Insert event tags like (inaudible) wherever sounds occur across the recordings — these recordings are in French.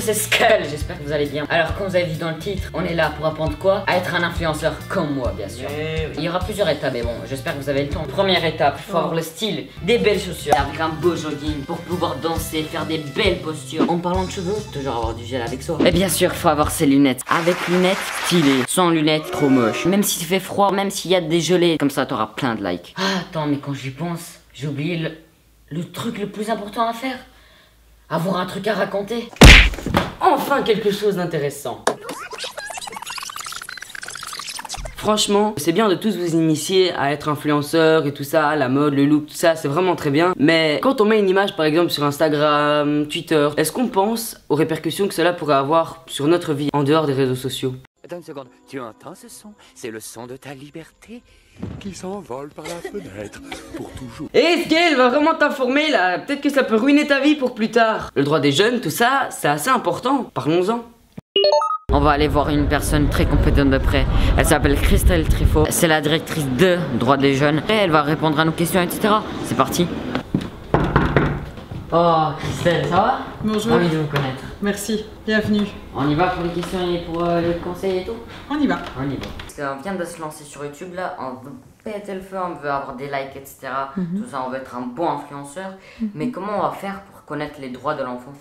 c'est Skull, j'espère que vous allez bien. Alors comme vous avez vu dans le titre, on est là pour apprendre quoi? À être un influenceur comme moi bien sûr. Il y aura plusieurs étapes mais bon, j'espère que vous avez le temps. Première étape, il faut avoir le style, des belles chaussures, avec un beau jogging pour pouvoir danser, faire des belles postures. En parlant de cheveux, toujours avoir du gel avec soi. Et bien sûr, il faut avoir ses lunettes. Avec lunettes stylées, sans lunettes trop moche. Même s'il fait froid, même s'il y a des gelées, comme ça t'auras plein de likes. Ah, attends, mais quand j'y pense, j'ai oublié le, le truc le plus important à faire. Avoir un truc à raconter. Enfin quelque chose d'intéressant. Franchement, c'est bien de tous vous initier à être influenceur et tout ça, la mode, le look, tout ça, c'est vraiment très bien. Mais quand on met une image par exemple sur Instagram, Twitter, est-ce qu'on pense aux répercussions que cela pourrait avoir sur notre vie en dehors des réseaux sociaux? Attends une seconde, tu entends ce son? C'est le son de ta liberté? Qui s'envole par la fenêtre pour toujours. Eh Scale, va vraiment t'informer là, peut-être que ça peut ruiner ta vie pour plus tard. Le droit des jeunes, tout ça, c'est assez important, parlons-en. On va aller voir une personne très compétente de près. Elle s'appelle Christelle Trifot. C'est la directrice de Droits des Jeunes. Et elle va répondre à nos questions, etc. C'est parti. Oh, Christelle, ça va Bonjour. Envie de vous connaître. Merci, bienvenue. On y va pour les questions et pour euh, les conseils et tout On y va. On y va. Parce qu'on vient de se lancer sur YouTube là, on veut péter le feu, on veut avoir des likes, etc. Tout ça, on veut être un bon influenceur. Mais comment on va faire pour connaître les droits de l'enfant?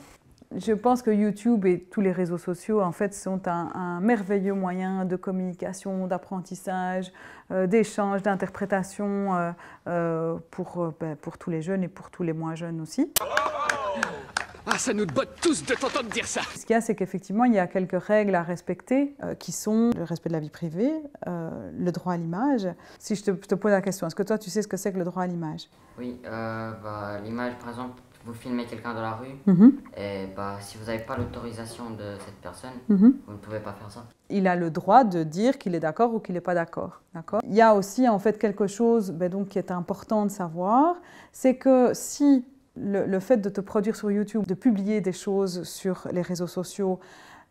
Je pense que YouTube et tous les réseaux sociaux, en fait, sont un, un merveilleux moyen de communication, d'apprentissage, euh, d'échange, d'interprétation euh, euh, pour, euh, ben, pour tous les jeunes et pour tous les moins jeunes aussi. Ah, ça nous botte tous de t'entendre dire ça Ce qu'il y a, c'est qu'effectivement, il y a quelques règles à respecter euh, qui sont le respect de la vie privée, euh, le droit à l'image. Si je te, je te pose la question, est-ce que toi, tu sais ce que c'est que le droit à l'image? Oui, euh, bah, l'image, par exemple, vous filmez quelqu'un dans la rue, Mhm, et bah, si vous n'avez pas l'autorisation de cette personne, mhm. vous ne pouvez pas faire ça. il a le droit de dire qu'il est d'accord ou qu'il n'est pas d'accord. D'accord? Il y a aussi en fait quelque chose ben, donc, qui est important de savoir, c'est que si le, le fait de te produire sur YouTube, de publier des choses sur les réseaux sociaux,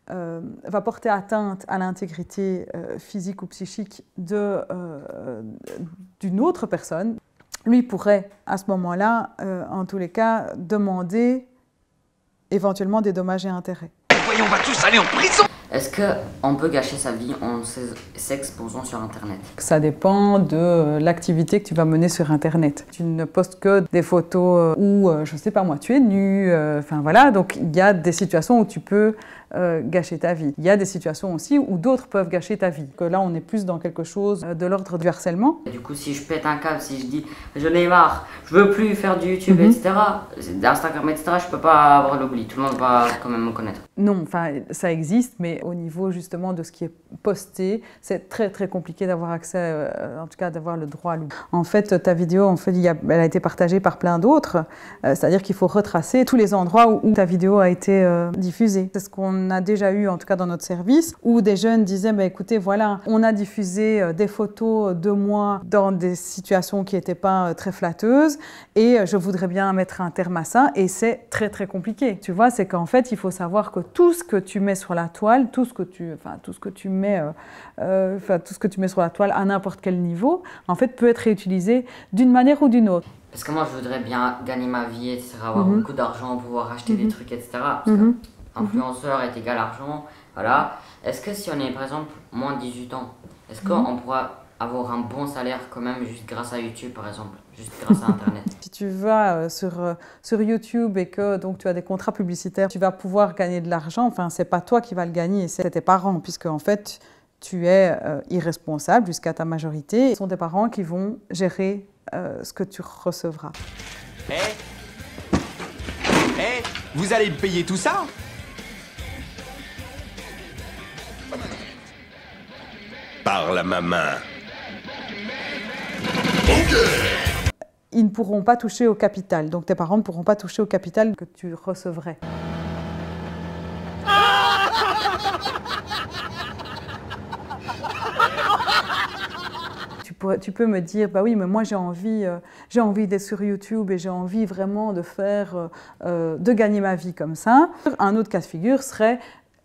euh, va porter atteinte à l'intégrité euh, physique ou psychique euh, d'une autre personne, lui pourrait à ce moment-là, euh, en tous les cas, demander éventuellement des dommages et intérêts. Tous aller en prison Est-ce qu'on peut gâcher sa vie en s'ex- s'exposant sur Internet? Ça dépend de euh, l'activité que tu vas mener sur Internet. Tu ne postes que des photos euh, où, euh, je ne sais pas moi, tu es nu. euh, Enfin voilà, donc il y a des situations où tu peux euh, gâcher ta vie. Il y a des situations aussi où d'autres peuvent gâcher ta vie. Que là, on est plus dans quelque chose de l'ordre du harcèlement. Et Du coup, si je pète un câble, si je dis je n'ai marre, je veux plus faire du YouTube, Mhm. etc., d'Instagram, etc., je peux pas avoir l'oubli. Tout le monde va quand même me connaître. Non, enfin, ça existe, mais au niveau justement de ce qui est posté, c'est très très compliqué d'avoir accès, euh, en tout cas d'avoir le droit à l'oubli. En fait, ta vidéo, elle a été partagée par plein d'autres, euh, c'est-à-dire qu'il faut retracer tous les endroits où, ta vidéo a été euh, diffusée. C'est ce qu'on a déjà eu, en tout cas dans notre service, où des jeunes disaient, bah, écoutez, voilà, on a diffusé des photos de moi dans des situations qui n'étaient pas très flatteuses, et je voudrais bien mettre un terme à ça, et c'est très très compliqué. Tu vois, c'est qu'en fait, il faut savoir que tout ce que tu mets sur la toile, tout ce que tu, enfin, tout ce que tu mets, euh, euh, enfin, tout ce que tu mets sur la toile à n'importe quel niveau, en fait, peut être réutilisé d'une manière ou d'une autre. Parce que moi, je voudrais bien gagner ma vie, etc., avoir Mhm. beaucoup d'argent, pouvoir acheter des Mhm. trucs, etc. Parce Mhm. que influenceur est égal argent, voilà. Est-ce que si on est, par exemple, moins de 18 ans, est-ce qu'on pourra avoir un bon salaire quand même juste grâce à YouTube, par exemple Juste grâce à Internet (laughs) Si tu vas euh, sur, euh, sur YouTube et que donc tu as des contrats publicitaires, tu vas pouvoir gagner de l'argent. Enfin, c'est pas toi qui vas le gagner, c'est tes parents, puisque en fait, tu es euh, irresponsable jusqu'à ta majorité. Ce sont tes parents qui vont gérer euh, ce que tu recevras. Eh? Eh? Vous allez me payer tout ça? Parle à ma main. Ils ne pourront pas toucher au capital. Donc tes parents ne pourront pas toucher au capital que tu recevrais. (laughs) Tu, peux me dire, bah oui, mais moi j'ai envie, euh, j'ai envie d'être sur YouTube et j'ai envie vraiment de faire, euh, euh, de gagner ma vie comme ça. Un autre cas de figure serait,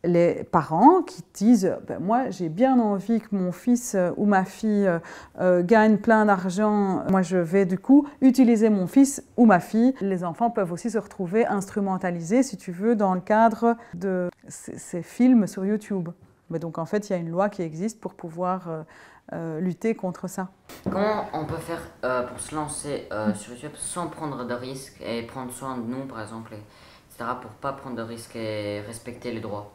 les parents qui disent ben, Moi, j'ai bien envie que mon fils euh, ou ma fille euh, gagne plein d'argent. Moi, je vais du coup utiliser mon fils ou ma fille. Les enfants peuvent aussi se retrouver instrumentalisés, si tu veux, dans le cadre de ces, films sur YouTube. Mais donc, en fait, il y a une loi qui existe pour pouvoir lutter contre ça. Comment on peut faire pour se lancer sur YouTube sans prendre de risques et prendre soin de nous, par exemple pour pas prendre de risques et respecter les droits?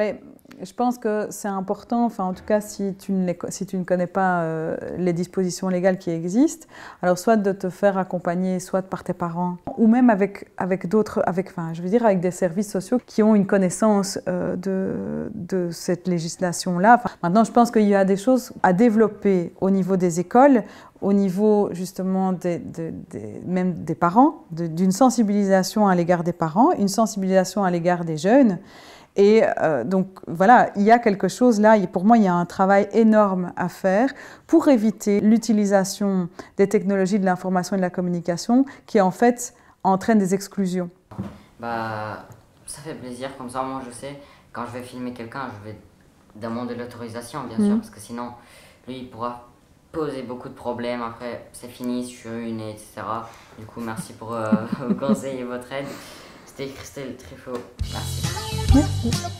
Mais je pense que c'est important, enfin en tout cas si tu ne, si tu ne connais pas euh, les dispositions légales qui existent, alors soit de te faire accompagner, soit par tes parents, ou même avec, avec d'autres, avec, enfin je veux dire avec des services sociaux qui ont une connaissance euh, de, de cette législation-là. maintenant je pense qu'il y a des choses à développer au niveau des écoles, au niveau justement des, même des parents, d'une sensibilisation à l'égard des parents, une sensibilisation à l'égard des jeunes. Et euh, donc voilà, il y a quelque chose là, et pour moi il y a un travail énorme à faire pour éviter l'utilisation des technologies de l'information et de la communication qui en fait entraîne des exclusions. Bah ça fait plaisir, comme ça moi je sais, quand je vais filmer quelqu'un, je vais demander l'autorisation bien sûr, mhm. parce que sinon lui il pourra poser beaucoup de problèmes. Après, c'est fini, je suis ruiné, etc. Du coup, merci pour euh, (laughs) vos conseils et votre aide. C'était Christelle Trifot. Merci. Merci.